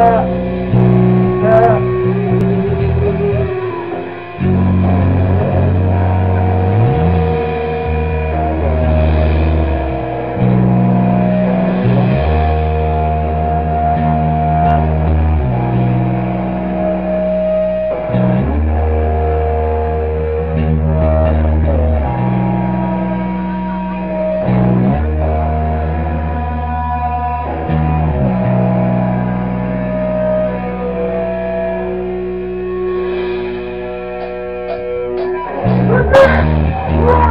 Yeah. Yeah. Ah!